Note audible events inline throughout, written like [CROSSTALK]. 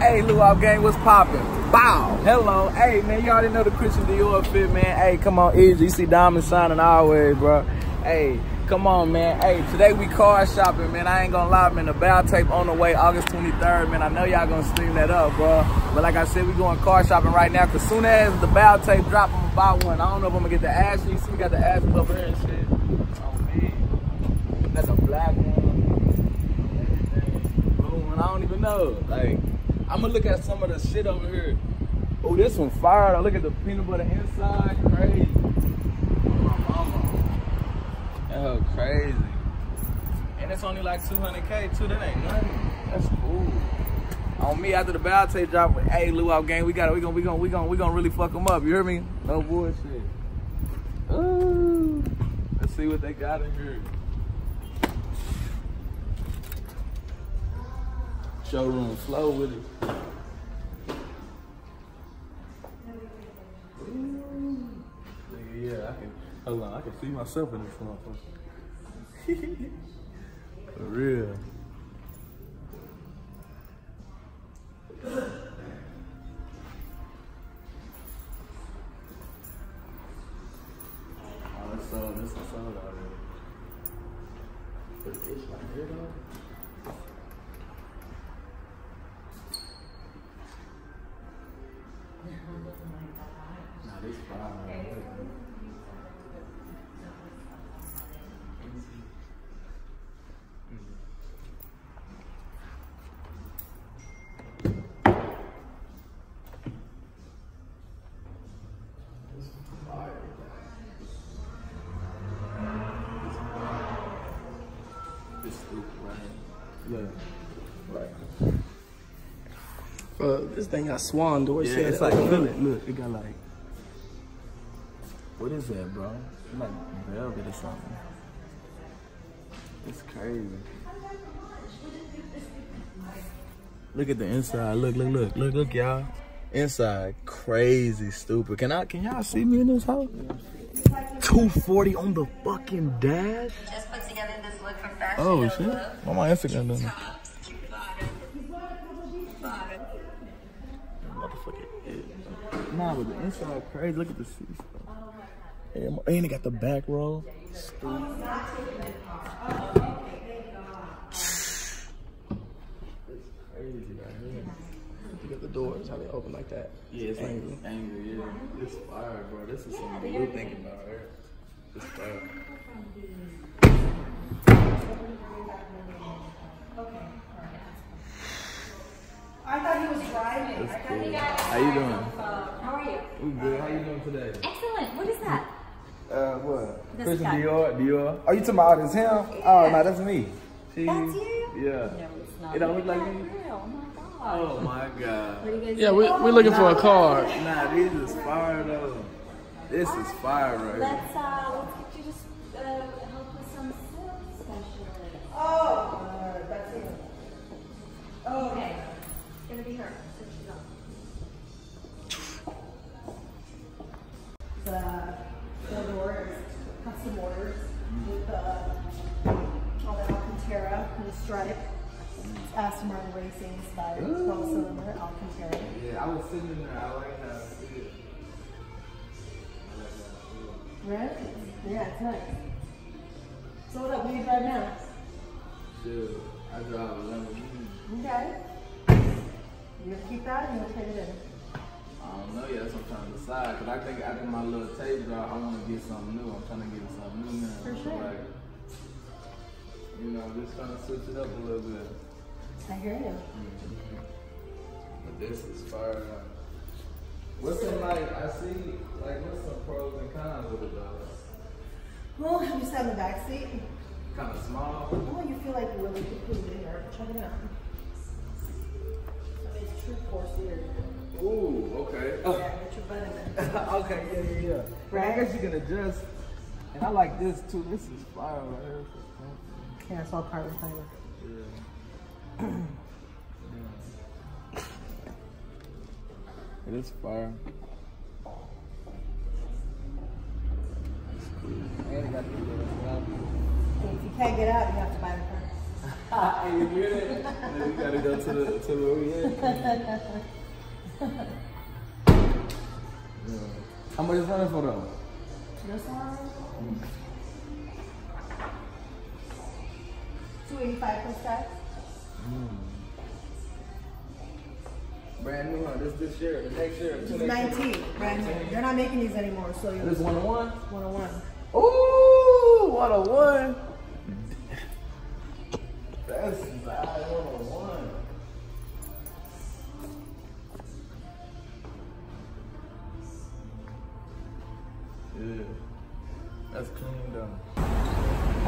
Hey, Luau Gang, what's poppin'? Bow. Hello. Hey, man, you already know the Christian Dior fit, man. Hey, come on, easy. You see diamonds shining way, bro. Hey, come on, man. Hey, today we car shopping, man. I ain't gonna lie, man. The bow tape on the way, August 23rd, man. I know y'all gonna stream that up, bro. But like I said, we going car shopping right now, cause soon as the bow tape drop, I'm about one. I don't know if I'm gonna get the ashes. You see, we got the ashes over here and shit. Oh, man. That's a black one. Blue one. I don't even know. Like, I'm gonna look at some of the shit over here. Oh, this one fire. Look at the peanut butter inside. Crazy. Oh, crazy. And it's only like 200K too. That ain't nothing. That's cool. On me after the bow tape drop, hey Luau gang, we got it. We gonna we gonna we gonna we gonna really fuck them up. You hear me? No bullshit. Ooh. Let's see what they got in here. Showroom flow with it. Yeah, I can hold on, I can see myself in this motherfucker. [LAUGHS] For real. Yeah. Right. Uh, this thing got swan doors. Yeah, it's like look, look, it got like what is that, bro? It's like velvet or something. It's crazy. Look at the inside. Look, look, look, look, look, y'all. Inside, crazy, stupid. Can I? Can y'all see me in this house? 240 on the fucking dash. Just put together this look for fashion. Oh Nova. shit! What my Instagram doing? Top, bottom, bottom. Motherfucker. yeah. Nah, but the inside crazy. Look at the seats. bro. And and it got the back row. It's crazy right. Look at the doors, how they open like that. Yeah, it's like Angry. angry. Yeah, it's fire, bro. This is something we're thinking about here. It's fire. I thought he was driving. That's cool. How you doing? How are you? We good. How you doing today? Excellent. What is that? Uh, what? This Christian guy. Dior. Dior. Oh, you talking about this him? Oh, no, that's me. See? That's you? Yeah. No, it's not. It don't look like That's me. real. Oh my god. Oh my god. What do you guys Yeah, we, we're looking for a car. Nah, these is fire though. This is fire right here. Let's uh, let's get you just uh, help with some sales specialist. Oh, uh, that's it. Oh, Okay. It's gonna be her. So she's on. the, the orders, custom orders with the, all the Alcantara and the stripe. It's Aston Martin Racing style, 12 cylinder Alcantara. Yeah, I was sitting in there. I like how Right? Yeah, it's nice. So what up, what do you drive now? Shit, I drive a Lamborghini. Okay. You gonna keep that or you gonna trade it in? I don't know yet. That's what I'm trying to decide. Cause I think after my little tape drop, I want to get something new. I'm trying to get something new now. For sure. Like, you know, just trying to switch it up a little bit. I hear you. Mm-hmm. But this is fire. What's some like? I see like what's some pros and cons with it though? Well, you sat in the back seat? Kind of small. Oh, you feel like you really could put it in there. Check it out. I mean, it's true four seater. Ooh, okay. Oh. Yeah, get your butt in there. [LAUGHS] okay, yeah, yeah, yeah. Right. I guess you can adjust. And I like this too. This is fire right here. Yeah, it's all carbon fiber. Yeah. [CLEARS THROAT] It is fire. And it got the. If you can't get out, you have to buy the car. [LAUGHS] and you hear that? Man, we gotta go to the to where we at. Yeah. [LAUGHS] How much is running for though? This hmm. one? Two eighty-five plus tax. Hmm. Brand new one. This this year, the next year. It's nineteen, brand new. They're not making these anymore, so This you one on one. one on one. Ooh, what a one. That's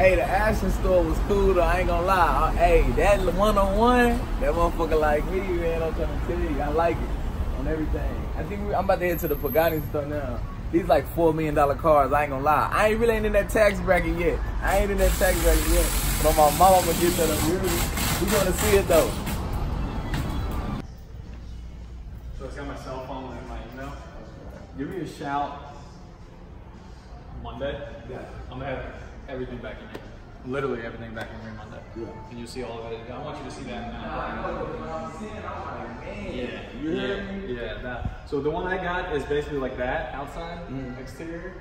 Hey, the Ashton store was cool though, I ain't gonna lie. Uh, Hey, that one on one, that motherfucker like me, man, I'm trying to tell you, I like it on everything. I think we, I'm about to head to the Pagani store now. These like four million dollar cars, I ain't gonna lie. I ain't really ain't in that tax bracket yet. I ain't in that tax bracket yet. But on my mama, I'm gonna get that up. We, we gonna see it though. So it's got my cell phone and my email. Give me a shout Monday. Yeah. I'm gonna have everything back in here. Literally everything back in here Monday. Yeah. And you'll see all of it. I want you to see that now. Yeah. You yeah, hear me? Yeah. That. So the one I got is basically like that outside Mm. exterior,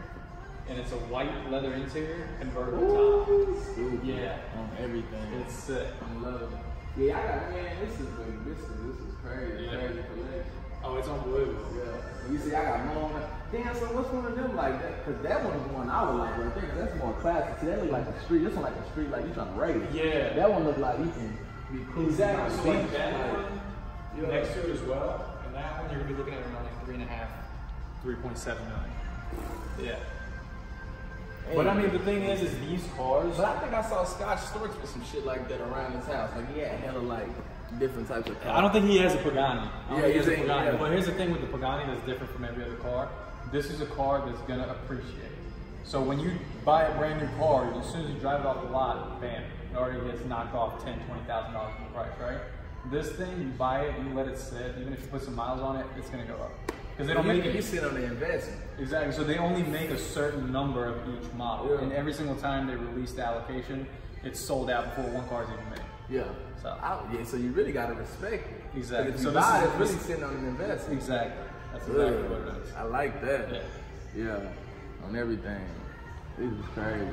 and it's a white leather interior, convertible top. Ooh, Yeah. On everything. It's sick. I love it. Yeah, I got man. This is like, this is this is crazy. Yeah. Crazy collection. Oh, it's on blue. Yeah. You see, I got more. Damn, so what's one of them like that? Cause that one is the one I would like right there. that's more classic. See, that look like a street. This one like a street, like you trying to race. Yeah. That one look like you can be cool. Exactly. So Like, that one Yeah. next to it as well, and that one you're gonna be looking at around like three and a half, three point seven million. Yeah. But I mean, the thing is, is these cars. But I think I saw Scott Storch with some shit like that around his house. Like he had hella like different types of cars. I don't think he has a Pagani. I don't Yeah, think he has a Pagani. But here's the thing with the Pagani that's different from every other car. This is a car that's gonna appreciate. So when you buy a brand new car, as soon as you drive it off the lot, bam, it already gets knocked off ten, twenty thousand dollars the price, right? This thing, you buy it, you let it sit. Even if you put some miles on it, it's gonna go up because they don't you, make you it. sit on the investment. Exactly. So they only make a certain number of each model, Yeah. and every single time they release the allocation, it's sold out before one car is even made. Yeah. So- I, yeah, so you really gotta respect it. Exactly. If So you this buy is- it, it's really sitting on an investment. Exactly. That's exactly Yeah. what it is. I like that. Yeah. Yeah. On everything. This is crazy.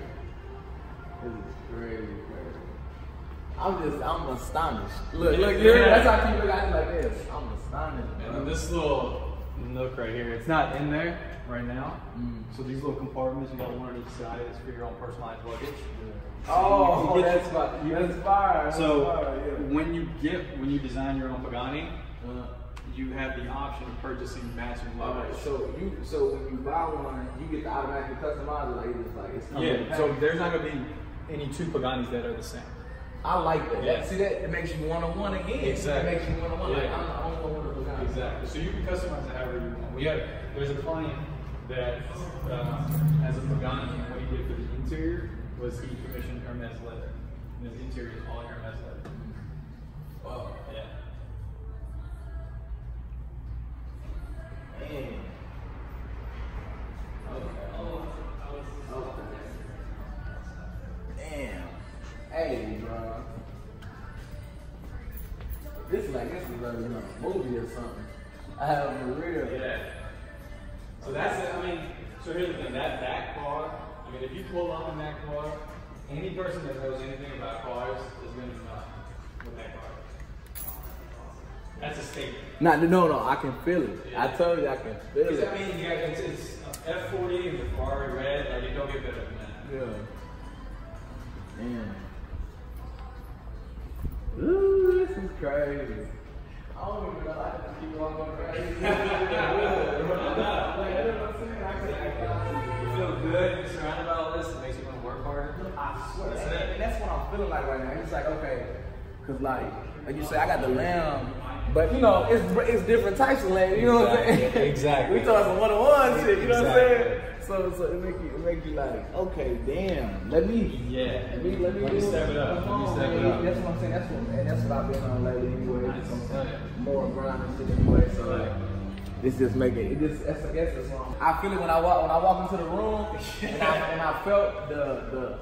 This is crazy, crazy. I'm just, I'm astonished. Look, look, Yeah. yeah. that's how people looking like this. I'm astonished. And bro. then this little nook right here, it's not in there right now. Mm. So these little compartments, you got one on each side, it's for your own personalized luggage. Oh, You that's fire. That's fire. That's So fire, yeah. when you get, when you design your own Pagani, Uh, you have the option of purchasing matching all right, so you, so when you buy one, you get to automatically customize it like it's like it's coming Yeah, so there's not gonna be any two Paganis that are the same. I like that. Yeah. See that? It makes you one on one again. Exactly. It makes you one on one. Like I'm the only one with a Pagani. Exactly. So you can customize it however you want. We have there's a client that uh, has a Pagani, and what he did for the interior was he commissioned Hermes leather. And his interior is all Hermes leather. Wow. Yeah. Hey, bro. This is like this is like a movie or something. I have for real. Yeah. So that's it. I mean, so here's the thing. That that car. I mean, if you pull up in that car, any person that knows anything about cars is going to know. That's a statement. Not no no. I can feel it. I Yeah. told you I can feel Because it. I mean, yeah, it's, it's F forty and the Ferrari red. Like it don't get better than that. Yeah. Damn. Ooh, this is crazy. I don't even know. [LAUGHS] [LAUGHS] I just keep on going crazy. You feel good. You're surrounded by all this. It makes you want to work harder. I swear, That's and, it. and that's what I'm feeling like right now. It's like okay, cause like like you say, I got the lamb, but you know it's it's different types of land. You know what I'm saying? Exactly, exactly. we talking some one on one shit. You know what I'm saying? So so it make you it make you like okay, damn. Let me Yeah. let me let me, Let me step it up. Let me step it up. That's what I'm saying. That's what man, that's what I've been on lately anyway. I Some tell more grind and shit anyway. So like. This just making it it just that's I guess that's wrong. I feel it when I walk when I walk into the room [LAUGHS] and I and I felt the the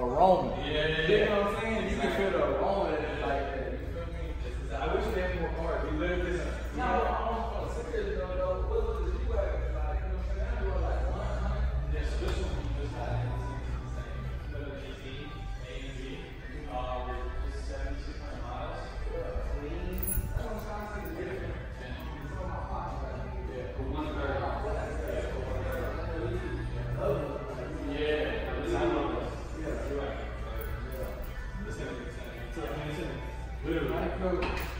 aroma. Yeah, You know what I'm saying? You can feel the aroma that it's like that. You feel me? I wish we had more cars. We live in a No, I'm serious though, though. What was the G-Wagon like? You know what I'm saying? I do like 100. Yes, this one we just had is the same. Instead of 18, A and B, uh, we're just 7,600 miles.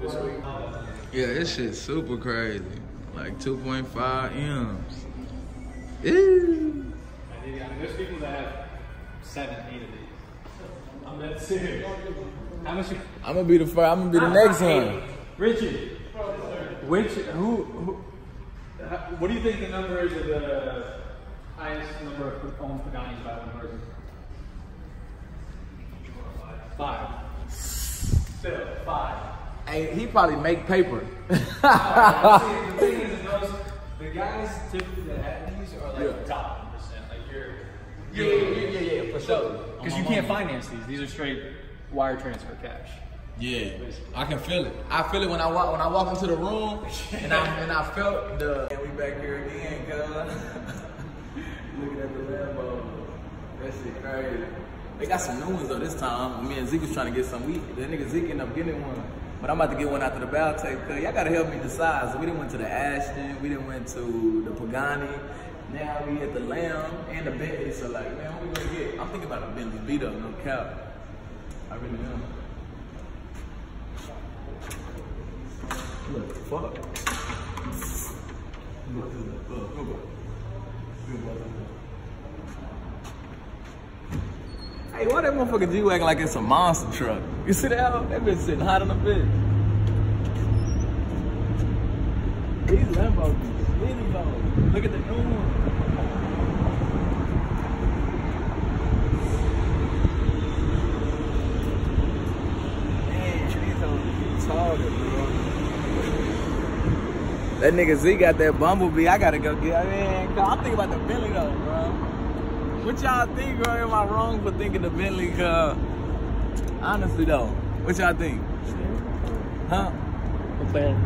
this week. Yeah, this shit's super crazy. Like 2.5 M's. Ew. I mean, there's people that have seven, eight of these. I'm that serious. How much? I'm gonna be the first. I'm gonna be the ah, next one. Richie, which who, who what do you think the number is of the highest number of owned Paganis by one person? Five. Still five. Hey, he probably make paper. [LAUGHS] See, the thing is, those, the guys typically that have these are like Yeah. top one percent. Like you're, yeah, yeah, yeah, yeah, for sure. because you can't finance these. These are straight wire transfer cash. Yeah, I can feel it. I feel it when I walk when I walk into the room, and I and I felt the. And we back here again, cuz. [LAUGHS] Looking at the Lambo. That shit crazy. They got some new ones though this time. Me and Zeke was trying to get some. We that nigga Zeke ended up getting one. But I'm about to get one after the tape. Cause y'all gotta help me decide. So we didn't went to the Ashton. We didn't went to the Pagani. Now we at the Lamb and the Bentley. So like, man, what we gonna get? I'm thinking about a Bentley beat up, no cap. I really am. Look, fuck. Look, look, look. Hey, why that motherfucker G wagon like it's a monster truck? You see that? That bitch sitting hot on the bitch. These Lambos skinny though. Look at the new one. These. That nigga Z got that bumblebee. I gotta go get. I mean, I'm thinking about the Bentley though, bro. What y'all think, bro? Am I wrong for thinking the Bentley? Cause honestly though, what y'all think? Huh? McLaren.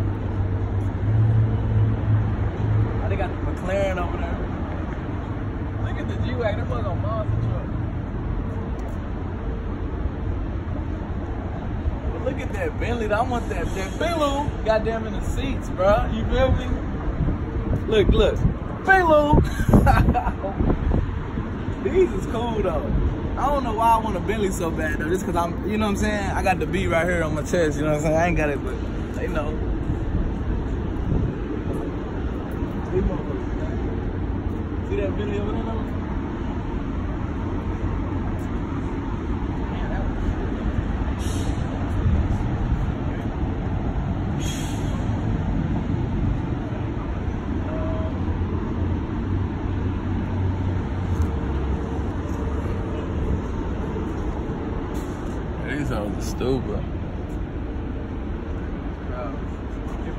Oh, they got the McLaren over there. Look at the G-Wagon. That motherfucker monster truck. But look at that Bentley. I want that, that Bentley goddamn in the seats, bro. You feel me? Look, look. Bentley. [LAUGHS] These is cool, though. I don't know why I want a Bentley so bad, though. Just because I'm, you know what I'm saying? I got the B right here on my chest, you know what I'm saying? I ain't got it, but they know. See that Bentley over there, though? Man, that was- These hoes are stupid.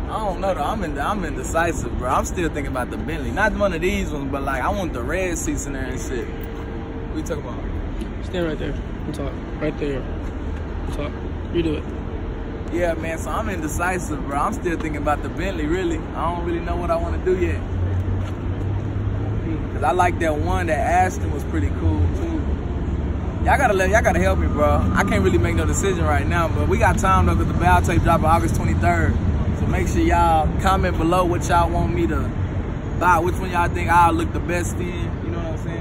I don't know though. I'm in, I'm indecisive, bro. I'm still thinking about the Bentley, not one of these ones, but like I want the red seats in there and shit. What you talking about? Stand right there and talk. Right there. Talk. You do it. Yeah, man. So I'm indecisive, bro. I'm still thinking about the Bentley. Really, I don't really know what I want to do yet. Cause I like that one that Ashton was pretty cool too. Y'all gotta let y'all gotta help me, bro. I can't really make no decision right now, but we got time though, cause the bow tape drop on August 23rd. So make sure y'all comment below what y'all want me to buy, which one y'all think I'll look the best in. You know what I'm saying?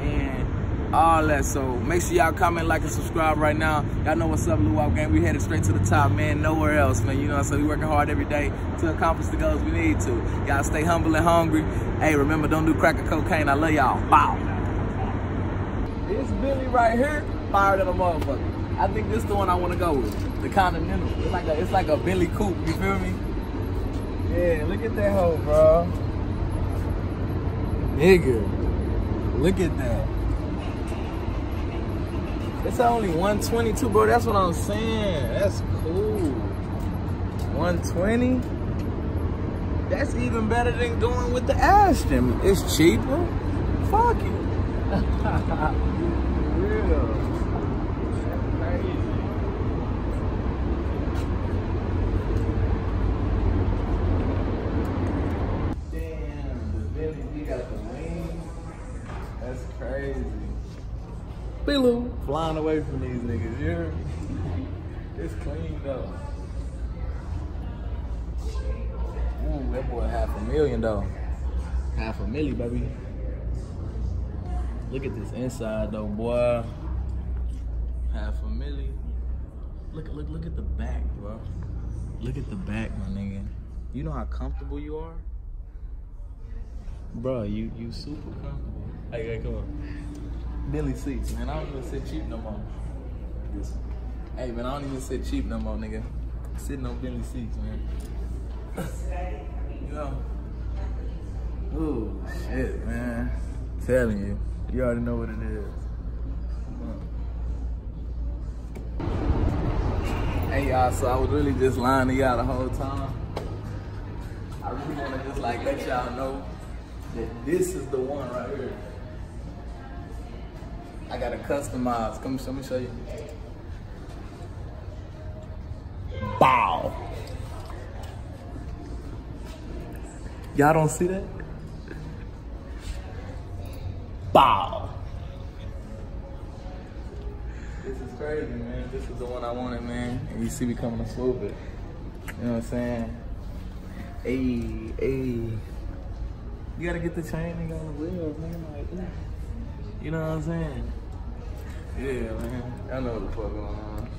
And all that. So make sure y'all comment, like, and subscribe right now. Y'all know what's up, Luau Gang. We headed straight to the top, man. Nowhere else, man. You know what I'm saying? We working hard every day to accomplish the goals we need to. Y'all stay humble and hungry. Hey, remember, don't do crack or cocaine. I love y'all. Bow. This Billy right here fire than a motherfucker. I think this is the one I want to go with. The Continental. It's like a, it's like a Billy Coupe. You feel me? Yeah, look at that hoe, bro. Nigga, look at that. It's only 122, bro. That's what I'm saying. That's cool. 120. That's even better than going with the Aston. It's cheaper. Fuck it. Biloo. Flying away from these niggas, you hear? It's clean though. Ooh, that boy half a million though. Half a milli, baby. Look at this inside though, boy. Half a milli. Look, look, look at the back, bro. Look at the back, my nigga. You know how comfortable you are? Bro, you you super comfortable. Hey, hey, come on. Billy seats, man. I don't even sit cheap no more. This. Hey, man, I don't even sit cheap no more, nigga. Sitting on Billy seats, man. [LAUGHS] you know? Ooh, shit, man. telling you. You already know what it is. Hey, y'all, so I was really just lying to y'all the whole time. I really want to just, like, let y'all know that this is the one right here. I got to customize. Come, let me show you. Bow. Y'all don't see that? Bow. This is crazy, man. This is the one I wanted, man. And you see me coming to swoop it. You know what I'm saying? Hey, hey. You gotta get the chain nigga on the wheels, man. Like, you know what I'm saying? Yeah, man. I know what the fuck going on.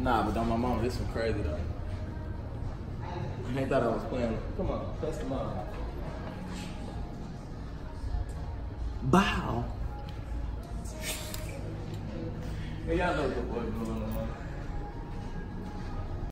Nah, but on my mom, this one crazy though. I thought I was playing. Come on, customize. Bow.